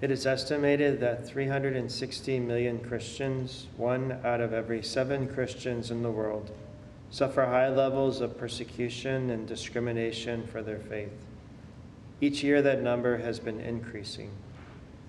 It is estimated that 360 million Christians, one out of every seven Christians in the world, suffer high levels of persecution and discrimination for their faith. Each year, that number has been increasing.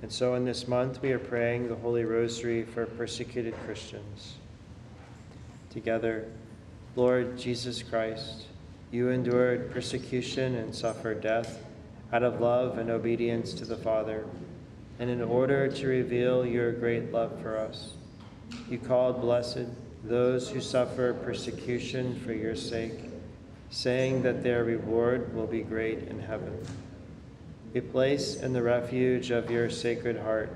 And so, in this month, we are praying the Holy Rosary for persecuted Christians. Together, Lord Jesus Christ, you endured persecution and suffered death out of love and obedience to the Father, and in order to reveal your great love for us. You called blessed those who suffer persecution for your sake, saying that their reward will be great in heaven. We place in the refuge of your sacred heart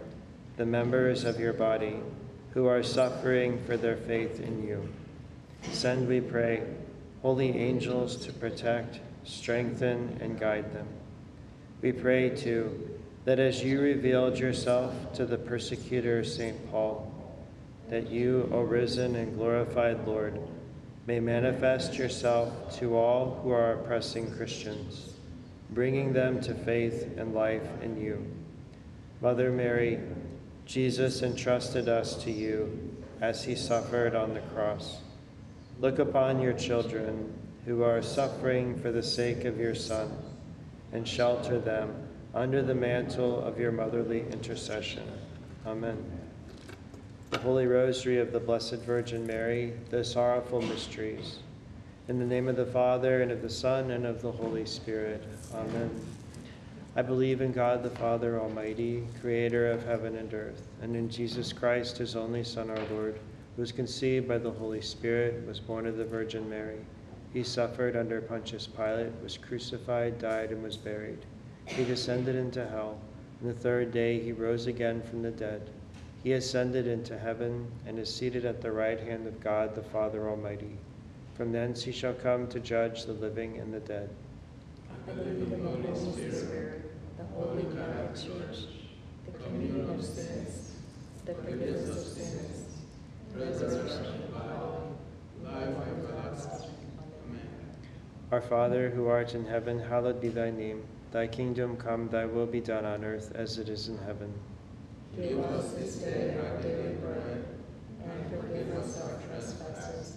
the members of your body who are suffering for their faith in you. Send, we pray, holy angels to protect, strengthen, and guide them. We pray, too, that as you revealed yourself to the persecutor St. Paul, that you, O risen and glorified Lord, may manifest yourself to all who are oppressing Christians, bringing them to faith and life in you. Mother Mary, Jesus entrusted us to you as he suffered on the cross. Look upon your children who are suffering for the sake of your Son, and shelter them under the mantle of your motherly intercession. Amen. The Holy Rosary of the Blessed Virgin Mary, the sorrowful mysteries. In the name of the Father, and of the Son, and of the Holy Spirit. Amen. I believe in God the Father Almighty, creator of heaven and earth, and in Jesus Christ, his only Son, our Lord, who was conceived by the Holy Spirit, was born of the Virgin Mary. He suffered under Pontius Pilate, was crucified, died, and was buried. He descended into hell. and the third day he rose again from the dead. He ascended into heaven and is seated at the right hand of God the Father Almighty. From thence he shall come to judge the living and the dead. I believe in the Holy Spirit, the Holy Catholic Church, the communion of saints, the forgiveness of sins, resurrection of body, life everlasting. Amen. Our Father, who art in heaven, hallowed be thy name. Thy kingdom come, thy will be done on earth as it is in heaven. Give us this day our daily bread, and forgive us our trespasses,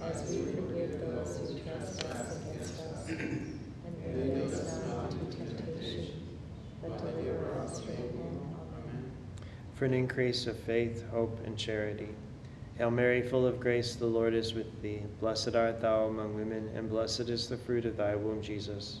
as we forgive those who trespass against us. And lead us not into temptation, but deliver us from evil. Amen. For an increase of faith, hope, and charity. Hail Mary, full of grace, the Lord is with thee. Blessed art thou among women, and blessed is the fruit of thy womb, Jesus.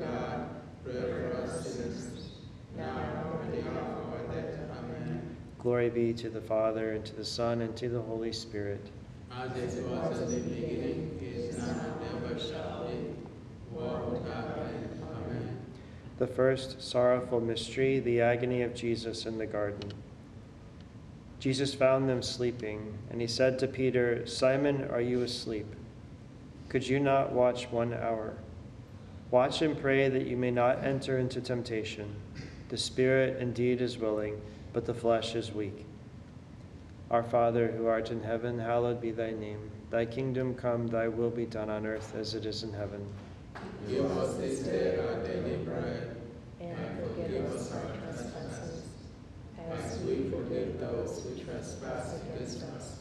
of God, pray for us sinners, now and the hour of our death. Amen. Glory be to the Father, and to the Son, and to the Holy Spirit. As it was in the beginning, is now, and ever shall be, world without end. Amen. The first sorrowful mystery, the agony of Jesus in the garden. Jesus found them sleeping, and he said to Peter, Simon, are you asleep? Could you not watch one hour? Watch and pray that you may not enter into temptation. The spirit indeed is willing, but the flesh is weak. Our Father, who art in heaven, hallowed be thy name. Thy kingdom come, thy will be done on earth as it is in heaven. Give us this day our daily bread, and forgive us our trespasses, as we forgive those who trespass against us.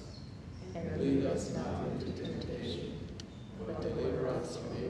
And lead us not into temptation, but deliver us from evil.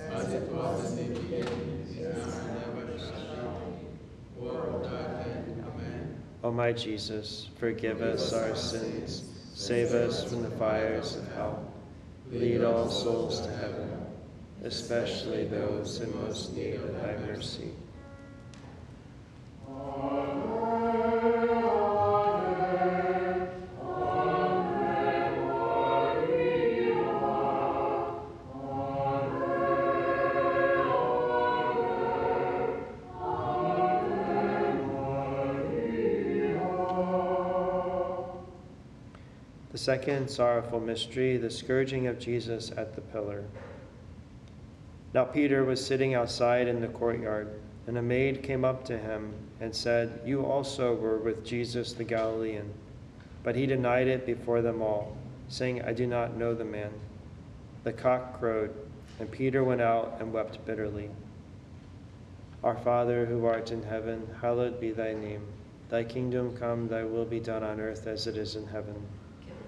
As it was in the beginning, and shall be, world without. Amen. O my Jesus, forgive us our sins, save us from the fires of hell. Lead all souls to heaven, especially those in most need of thy mercy. Second sorrowful mystery, the scourging of Jesus at the pillar. Now Peter was sitting outside in the courtyard, and a maid came up to him and said, You also were with Jesus the Galilean. But he denied it before them all, saying, I do not know the man. The cock crowed, and Peter went out and wept bitterly. Our Father who art in heaven, hallowed be thy name. Thy kingdom come, thy will be done on earth as it is in heaven.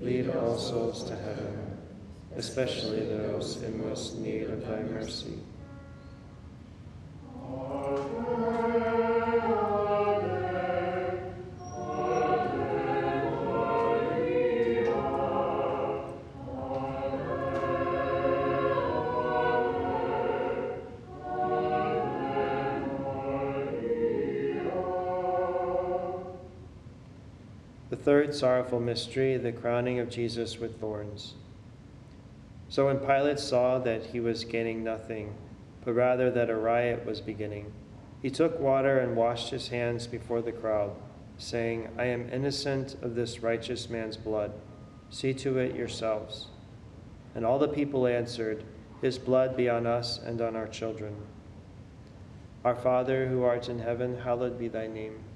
Lead all souls to heaven, especially those in most need of thy mercy. Third sorrowful mystery, the crowning of Jesus with thorns. So when Pilate saw that he was gaining nothing, but rather that a riot was beginning, he took water and washed his hands before the crowd, saying, I am innocent of this righteous man's blood. See to it yourselves. And all the people answered, His blood be on us and on our children. Our Father, who art in heaven, hallowed be thy name.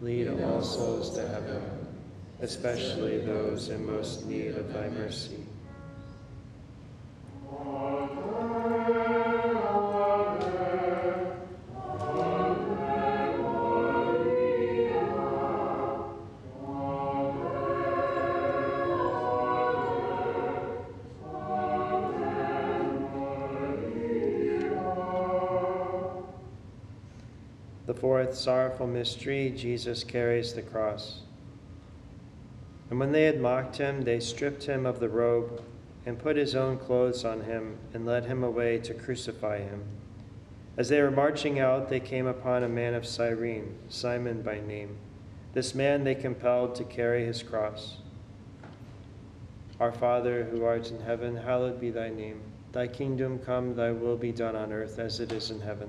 Lead all souls to heaven, especially those in most need of thy mercy. Fourth sorrowful mystery, Jesus carries the cross. And when they had mocked him, they stripped him of the robe and put his own clothes on him and led him away to crucify him. As they were marching out, they came upon a man of Cyrene, Simon by name. This man they compelled to carry his cross. Our Father, who art in heaven, hallowed be thy name. Thy kingdom come, thy will be done on earth as it is in heaven.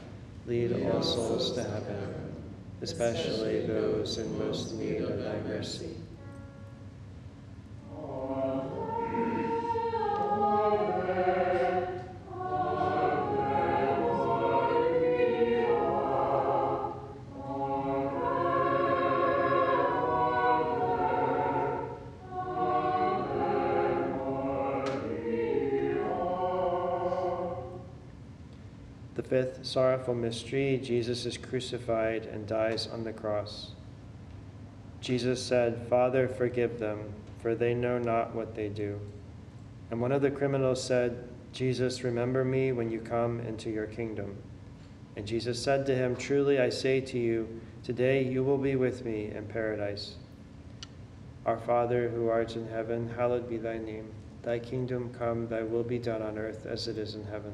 lead all souls to heaven, especially those in most need of thy mercy. Fifth sorrowful mystery Jesus is crucified and dies on the cross. Jesus said, Father, forgive them, for they know not what they do. And one of the criminals said, Jesus, remember me when you come into your kingdom. And Jesus said to him, Truly I say to you, today you will be with me in paradise. Our Father, who art in heaven, hallowed be thy name. Thy kingdom come, thy will be done on earth as it is in heaven.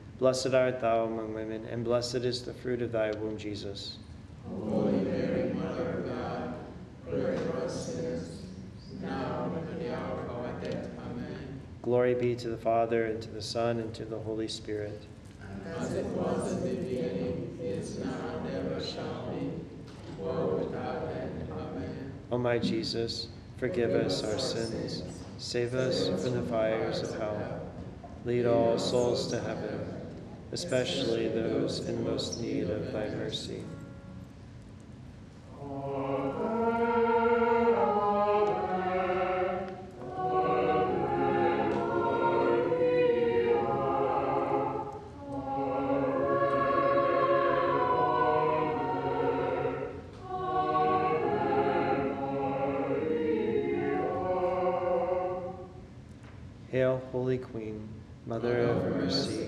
Blessed art thou among women, and blessed is the fruit of thy womb, Jesus. Holy Mary, Mother of God, pray for us sinners, now and at the hour of our death. Amen. Glory be to the Father, and to the Son, and to the Holy Spirit. As it was in the beginning, is now, and ever shall be, world without end. Amen. O my Jesus, forgive us our sins, save us from the fires of hell. Lead all souls to heaven, especially those in most need of thy mercy. Hail, Holy Queen, Mother of mercy,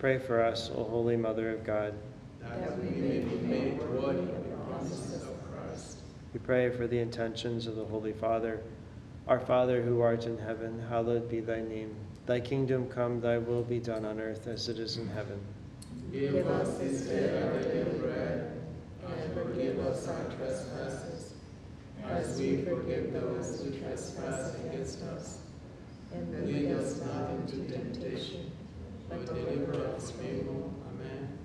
pray for us, O Holy Mother of God. That we may be made worthy of the promises of Christ. We pray for the intentions of the Holy Father. Our Father who art in heaven, hallowed be thy name. Thy kingdom come, thy will be done on earth as it is in heaven. Give us this day our daily bread, and forgive us our trespasses, as we forgive those who trespass against us. And lead us not into temptation, but deliver us from evil. Amen.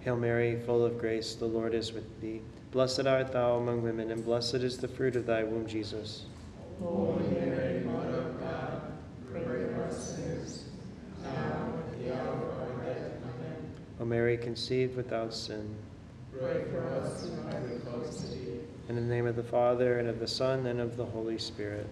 Hail Mary, full of grace, the Lord is with thee. Blessed art thou among women, and blessed is the fruit of thy womb, Jesus. Holy Mary, Mother of God, pray for us sinners, now and at the hour of our death. Amen. O Mary, conceived without sin. Pray for us who close to you. In the name of the Father, and of the Son, and of the Holy Spirit.